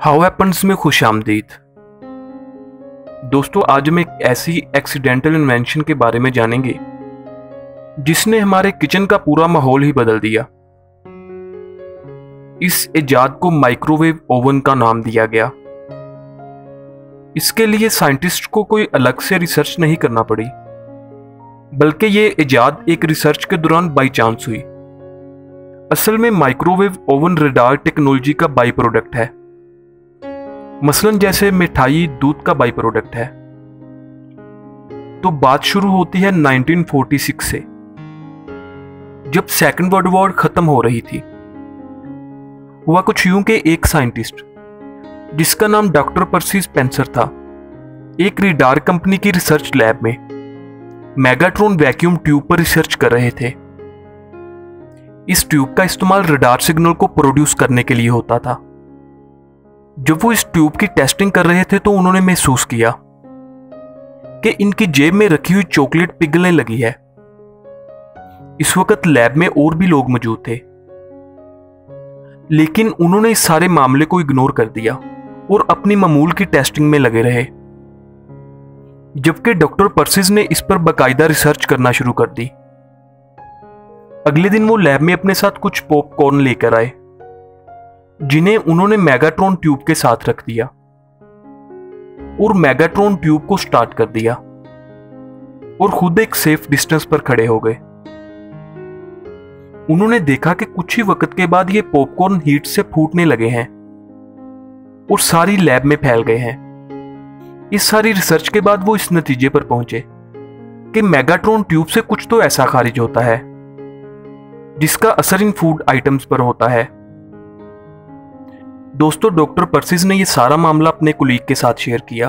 How happens में खुश आमदीद दोस्तों, आज हम एक ऐसी एक्सीडेंटल इन्वेंशन के बारे में जानेंगे, जिसने हमारे किचन का पूरा माहौल ही बदल दिया। इस इजाद को माइक्रोवेव ओवन का नाम दिया गया। इसके लिए साइंटिस्ट को कोई अलग से रिसर्च नहीं करना पड़ी, बल्कि ये इजाद एक रिसर्च के दौरान बाई चांस हुई। असल में माइक्रोवेव ओवन रडार टेक्नोलॉजी का बाई प्रोडक्ट है। मसलन जैसे मिठाई, दूध का बाई प्रोडक्ट है। तो बात शुरू होती है 1946 से, जब सेकंड वर्ल्ड वॉर खत्म हो रही थी। हुआ कुछ यूँ के एक साइंटिस्ट जिसका नाम डॉक्टर परसी स्पेंसर था, एक रिडार कंपनी की रिसर्च लैब में मेगाट्रोन वैक्यूम ट्यूब पर रिसर्च कर रहे थे। इस ट्यूब का इस्तेमाल रडार सिग्नल को प्रोड्यूस करने के लिए होता था। जब वो इस ट्यूब की टेस्टिंग कर रहे थे तो उन्होंने महसूस किया कि इनकी जेब में रखी हुई चॉकलेट पिघलने लगी है। इस वक्त लैब में और भी लोग मौजूद थे। लेकिन उन्होंने इस सारे मामले को इग्नोर कर दिया और अपनी मामूल की टेस्टिंग में लगे रहे। जबकि डॉक्टर परसिस ने इस पर बाकायदा रिसर्च करना शुरू कर दी। अगले दिन वो लैब में अपने साथ कुछ पॉपकॉर्न लेकर आए। जिन्हें उन्होंने मेगाट्रॉन ट्यूब के साथ रख दिया और मेगाट्रॉन ट्यूब को स्टार्ट कर दिया और खुद एक सेफ़ डिस्टेंस पर खड़े हो गए। उन्होंने देखा कि कुछ ही वक्त के बाद ये पॉपकॉर्न हीट से फूटने लगे हैं और सारी लैब में फैल गए हैं। इस सारी रिसर्च के बाद वो इस नतीजे पर पहुँचे कि मेगाट्रॉन ट्यूब से कुछ तो ऐसा खारिज होता है, जिसका असर इन फ़ूड आइटम्स पर होता है। दोस्तों, डॉक्टर परसिस ने यह सारा मामला अपने कुलीग के साथ शेयर किया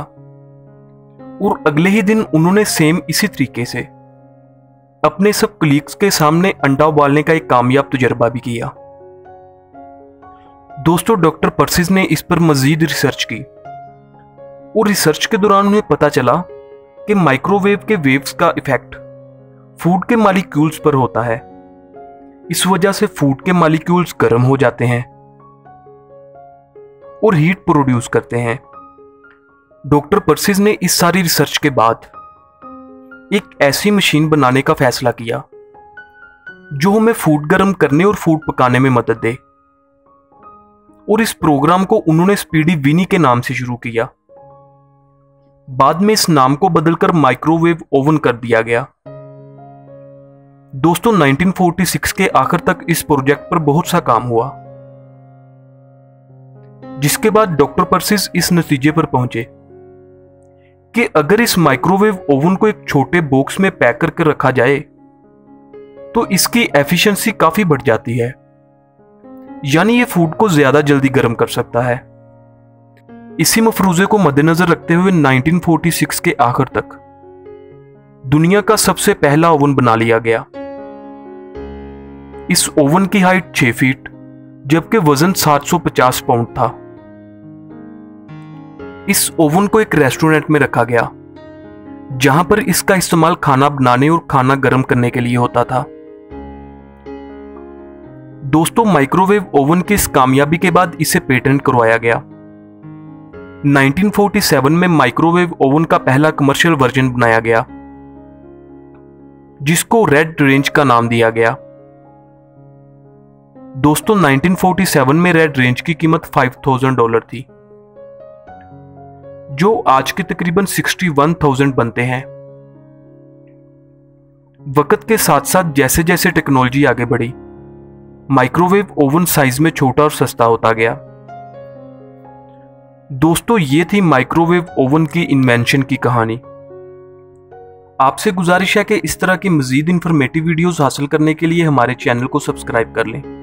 और अगले ही दिन उन्होंने सेम इसी तरीके से अपने सब कलीग्स के सामने अंडा उबालने का एक कामयाब तजर्बा भी किया। दोस्तों, डॉक्टर परसिस ने इस पर मजीद रिसर्च की और रिसर्च के दौरान उन्हें पता चला कि माइक्रोवेव के वेव्स का इफ़ेक्ट फ़ूड के मालिक्यूल्स पर होता है। इस वजह से फ़ूड के मालिक्यूल्स गर्म हो जाते हैं। और हीट प्रोड्यूस करते हैं। डॉक्टर परसिस ने इस सारी रिसर्च के बाद एक ऐसी मशीन बनाने का फैसला किया, जो हमें फ़ूड गर्म करने और फ़ूड पकाने में मदद दे। और इस प्रोग्राम को उन्होंने स्पीडी विनी के नाम से शुरू किया। बाद में इस नाम को बदलकर माइक्रोवेव ओवन कर दिया गया। दोस्तों 1946 के आखिर तक इस प्रोजेक्ट पर बहुत सा काम हुआ। जिसके बाद डॉक्टर परसिस इस नतीजे पर पहुँचे कि अगर इस माइक्रोवेव ओवन को एक छोटे बॉक्स में पैक करके रखा जाए तो इसकी एफिशिएंसी काफ़ी बढ़ जाती है। यानी ये फ़ूड को ज़्यादा जल्दी गर्म कर सकता है। इसी मफरूजे को मद्देनजर रखते हुए 1946 के आखिर तक दुनिया का सबसे पहला ओवन बना लिया गया। इस ओवन की हाइट 6 फीट, जबकि वज़न 750 पाउंड था। इस ओवन को एक रेस्टोरेंट में रखा गया, जहाँ पर इसका इस्तेमाल खाना बनाने और खाना गर्म करने के लिए होता था। दोस्तों, माइक्रोवेव ओवन की इस कामयाबी के बाद इसे पेटेंट करवाया गया। 1947 में माइक्रोवेव ओवन का पहला कमर्शियल वर्जन बनाया गया, जिसको रेड रेंज का नाम दिया गया। दोस्तों 1947 में रेड रेंज की कीमत 5000 डॉलर थी। जो आज के तकरीबन 61,000 बनते हैं। वक्त के साथ साथ जैसे जैसे टेक्नोलॉजी आगे बढ़ी माइक्रोवेव ओवन साइज़ में छोटा और सस्ता होता गया। दोस्तों ये थी माइक्रोवेव ओवन की इन्वेंशन की कहानी। आपसे गुजारिश है कि इस तरह की मजीद इंफॉर्मेटिव वीडियोस हासिल करने के लिए हमारे चैनल को सब्सक्राइब कर लें।